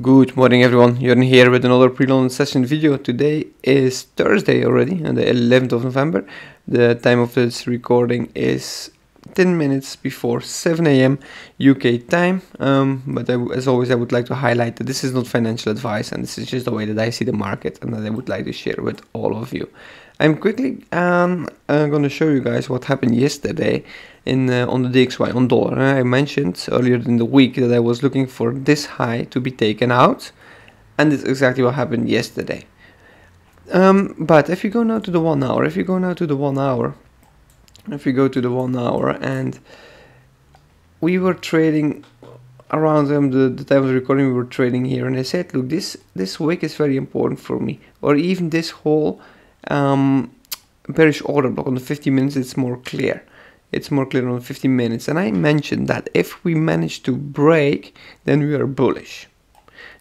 Good morning everyone, you're here with another pre-London session video. Today is Thursday already, on the 11th of November. The time of this recording is 10 minutes before 7 a.m. UK time. Um, but I, as always, I would like to highlight that this is not financial advice and this is just the way that I see the market and that I would like to share with all of you. I'm quickly um, uh, going to show you guys what happened yesterday in uh, on the DXY on dollar. I mentioned earlier in the week that I was looking for this high to be taken out, and it's exactly what happened yesterday. Um, but if you go now to the one hour, if you go now to the one hour, if you go to the one hour, and we were trading around um, the, the time of the recording, we were trading here, and I said, look, this this week is very important for me, or even this whole um, bearish order block on the 50 minutes, it's more clear it's more clear on 15 minutes. And I mentioned that if we manage to break, then we are bullish.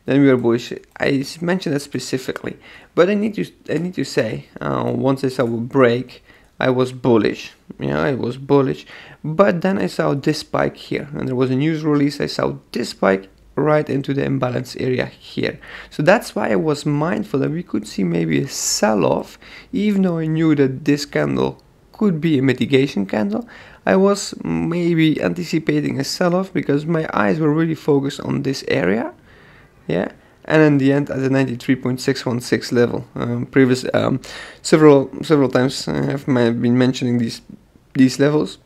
Then we are bullish. I mentioned that specifically, but I need to I need to say uh, once I saw a break, I was bullish. Yeah, I was bullish. But then I saw this spike here, and there was a news release. I saw this spike right into the imbalance area here. So that's why I was mindful that we could see maybe a sell-off, even though I knew that this candle could be a mitigation candle. I was maybe anticipating a sell-off because my eyes were really focused on this area. Yeah, and in the end at the 93.616 level. Um, previous um, several several times I have been mentioning these these levels.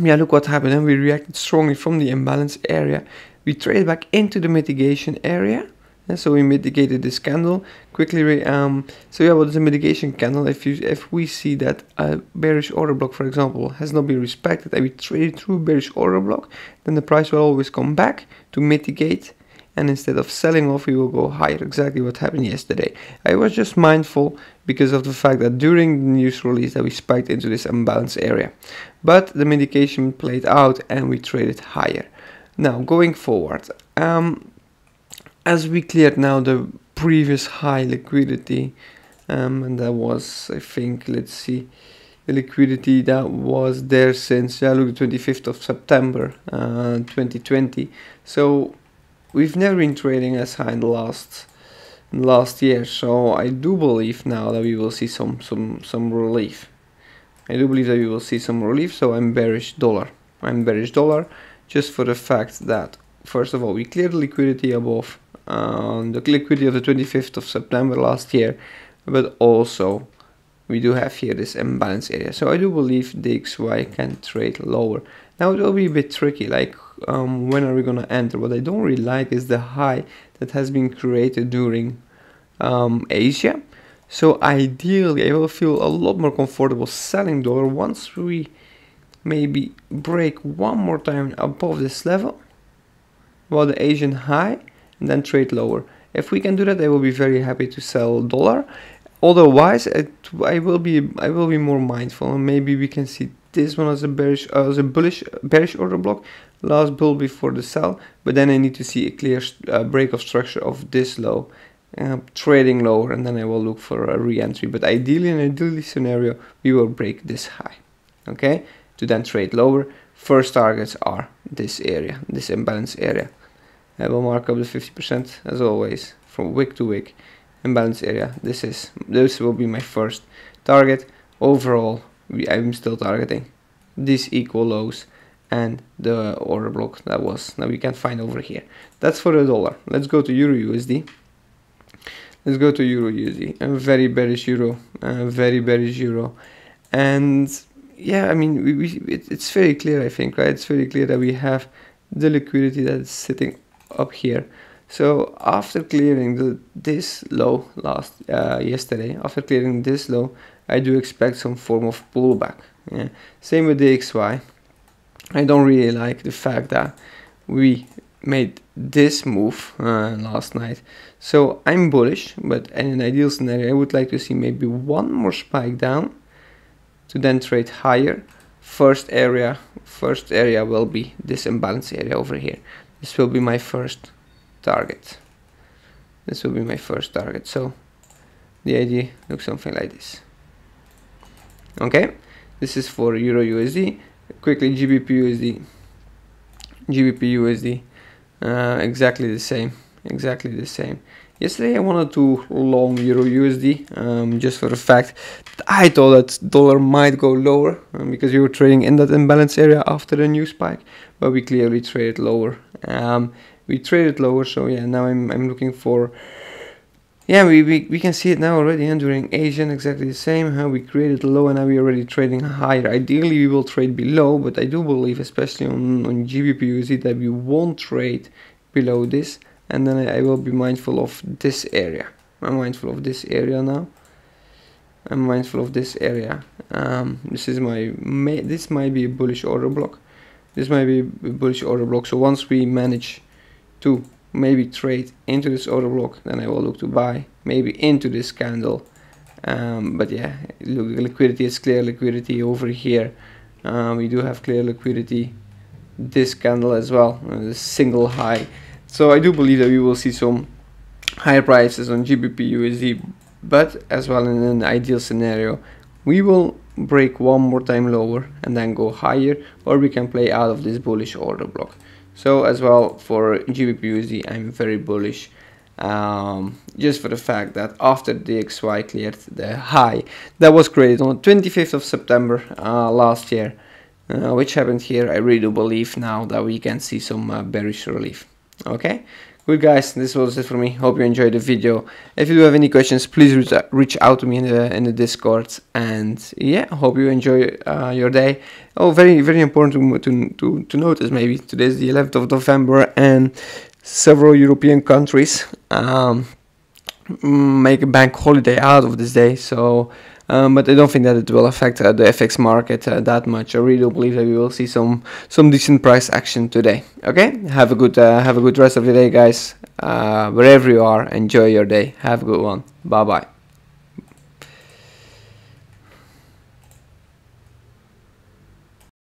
Yeah, look what happened. And we reacted strongly from the imbalance area. We trade back into the mitigation area and so we mitigated this candle quickly. Um, so yeah, what is a mitigation candle? If you if we see that a bearish order block, for example, has not been respected, and we trade through bearish order block, then the price will always come back to mitigate. And instead of selling off, we will go higher. Exactly what happened yesterday. I was just mindful because of the fact that during the news release that we spiked into this imbalance area, but the mitigation played out and we traded higher. Now going forward. Um, as we cleared now the previous high liquidity um, and that was I think let's see the liquidity that was there since yeah, look the 25th of September uh, 2020 so we've never been trading as high in the last last year. So I do believe now that we will see some some some relief. I do believe that we will see some relief so I'm bearish dollar. I'm bearish dollar just for the fact that first of all we cleared liquidity above um, the liquidity of the 25th of September last year, but also we do have here this imbalance area. So I do believe DXY can trade lower. Now it will be a bit tricky, like um, when are we gonna enter? What I don't really like is the high that has been created during um, Asia. So ideally I will feel a lot more comfortable selling dollar once we maybe break one more time above this level while the Asian high and then trade lower. If we can do that, I will be very happy to sell dollar. Otherwise, it, I will be I will be more mindful, and maybe we can see this one as a bearish uh, as a bullish bearish order block, last bull before the sell. But then I need to see a clear uh, break of structure of this low, uh, trading lower, and then I will look for a re-entry. But ideally, in an ideally scenario, we will break this high. Okay, to then trade lower. First targets are this area, this imbalance area. I will mark up the 50% as always from wick to wick imbalance area. This is this will be my first target. Overall, we, I'm still targeting these equal lows and the order block that was that we can find over here. That's for the dollar. Let's go to Euro USD. Let's go to Euro USD. A very bearish Euro, a very bearish Euro, and yeah, I mean, we, we it, it's very clear. I think right. It's very clear that we have the liquidity that is sitting up here so after clearing the, this low last uh, yesterday after clearing this low I do expect some form of pullback yeah. same with the XY I don't really like the fact that we made this move uh, last night so I'm bullish but in an ideal scenario I would like to see maybe one more spike down to then trade higher. First area first area will be this imbalance area over here. This will be my first target. This will be my first target. So the idea looks something like this. Okay? This is for euro usd quickly gbp usd gbp usd uh, exactly the same exactly the same yesterday I wanted to long Euro USD um, just for the fact. I thought that dollar might go lower um, because we were trading in that imbalance area after the new spike but we clearly traded lower. Um, we traded lower so yeah now I'm, I'm looking for yeah we, we, we can see it now already and during Asian exactly the same how we created low and now we're already trading higher. Ideally we will trade below but I do believe especially on, on GBP that we won't trade below this and then I, will be mindful of this area. I'm mindful of this area now. I'm mindful of this area. Um, this is my may, this might be a bullish order block. This might be a bullish order block. So once we manage to maybe trade into this order block then I will look to buy maybe into this candle. Um, but yeah look, liquidity is clear. Liquidity over here. Uh, we do have clear liquidity this candle as well. Uh, single high so I do believe that we will see some higher prices on GBP USD but as well in an ideal scenario we will break one more time lower and then go higher or we can play out of this bullish order block. So as well for GBP USD I'm very bullish um, just for the fact that after DXY cleared the high that was created on the 25th of September uh, last year uh, which happened here I really do believe now that we can see some uh, bearish relief okay? Good guys. This was it for me. Hope you enjoyed the video. If you do have any questions please reach, reach out to me in the in the discord. And yeah hope you enjoy uh, your day. Oh very very important to, to to to notice maybe today is the 11th of november and several european countries um, make a bank holiday out of this day. So um, but I don't think that it will affect uh, the FX market uh, that much. I really do believe that we will see some some decent price action today. Okay, have a good uh, have a good rest of the day, guys. Uh, wherever you are, enjoy your day. Have a good one. Bye bye.